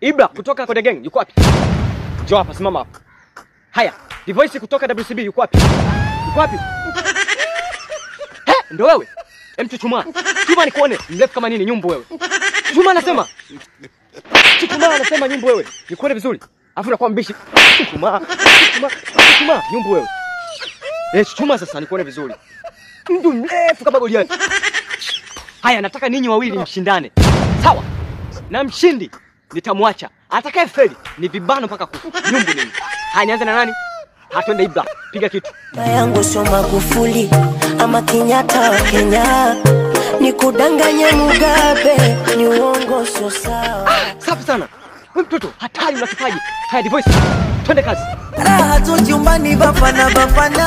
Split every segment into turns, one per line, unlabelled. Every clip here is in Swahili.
Ibra kutoka Konde Gang yuko wapi? Njoo hapa, simama hapa. Haya, Divoice kutoka WCB yuko wapi? Yuko wapi? He, ndo wewe? Em chuchuma. Chuma nikuone, mrefu kama nini nyumbu wewe. Chuchuma anasema. Chuchuma anasema nyumbu wewe. Nikuone vizuri. Afu unakuwa mbishi. Chuchuma. Chuchuma. Chuchuma nyumbu wewe. Eh, chuchuma sasa nikuone vizuri. Mtu mrefu kama Goliath. Haya, nataka ninyi wawili mshindane. Sawa? Na mshindi nitamwacha. Atakaye feli ni vibano mpaka kufa. Nyumbu nini? Haya, nianze na nani? Hatwende Ibra. Piga kitu.
yangu sio Magufuli ama Kenyatta wa Kenya, ni kudanganya Mugabe, ni uongo, sio sawa.
Ah, Safi sana. Wewe mtoto hatari una kipaji. Haya Divoice. Twende kazi.
raha tu jumbani bafana bafana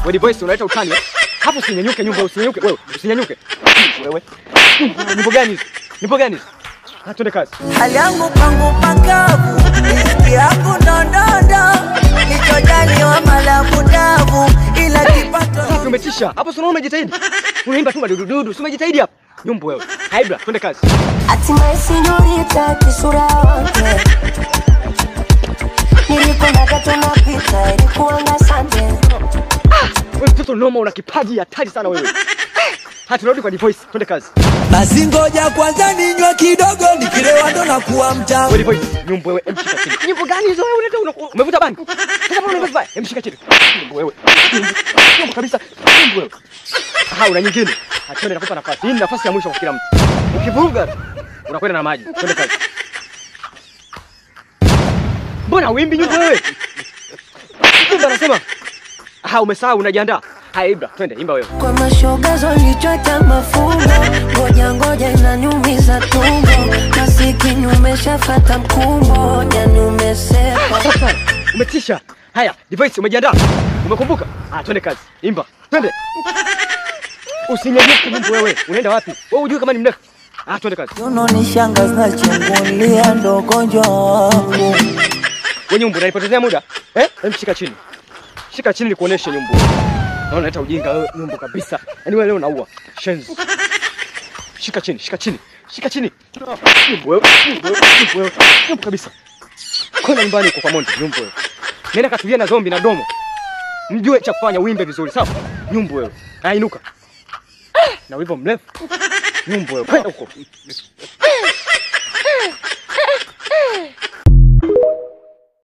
Wewe Divoice unaleta utani. Hapo usinyanyuke nyumba usinyanyuke wewe. Usinyanyuke. Wewe. Nipo gani hizi? nipo gani hizi? Ha, twende kazi.
hali yangu pangu pakavu yangu ndondondo lichojaliwa malavu davu ila kipato
Safi umetisha. Hapo si umejitahidi. Unaimba tu madududu, Si umejitahidi hapo. Nyumbu wewe. Haibra, twende kazi.
Hatimaye sinyorita kisura wake niliponaga tunapita ilikuanga sande
Wewe mtoto noma una kipaji hatari sana wewe. Ha, tunarudi kwa Divoice. Twende kazi.
basi ngoja kwanza ninywe kidogo nikilewa ndo nakuwa mtamu
Wewe Divoice, nyumbu wewe, emshika chini. Nyumbu gani hizo wewe unaleta una- umevuta bangi? Sasa mbona unavuta bangi? Emshika chini. Nyumbu wewe. Nyumbu. Kabisa. Nyumbu wewe. Ha, una nyingine. Achone nakupa nafasi. Hii ni nafasi ya mwisho kwa kila mtu. Ukivuruga unakwenda na maji. Twende kazi. Mbona wimbi nyumbu wewe? Nyumbu anasema. Ha, umesahau unajiandaa. Haya Ibra, twende imba wewe.
kwa mashoga zolichota mafungo, ngoja ngoja inaniumiza tumbo, masikini umeshafata mkumbo, yani umesepa
Safi sana. Umetisha. Haya, device umejiandaa? Umekumbuka? Ah, twende kazi. Imba. Twende. Usinyanyuke mimi wewe. Unaenda wapi? Wewe hujui kama ni mrefu. Ah, twende kazi.
unonishangaza zinachungulia ndo gonjwa wangu
Wewe nyumbu unanipotezea muda? Eh? Hem shika chini. Shika chini nikuoneshe nyumbu. Naona hata ujinga wewe nyumbu kabisa. Yaani wewe leo unaua. Shenzi. Shika chini, shika chini. Shika chini. Nyumbu wewe, nyumbu wewe, nyumbu wewe. Nyumbu kabisa. Kwenda nyumbani uko kwa Monte, nyumbu wewe. Nenda katulia na zombi na domo. Mjue cha kufanya uimbe vizuri, sawa? Nyumbu wewe. Hainuka. inuka. Na hivyo mrefu. Nyumbu wewe. Kwenda huko.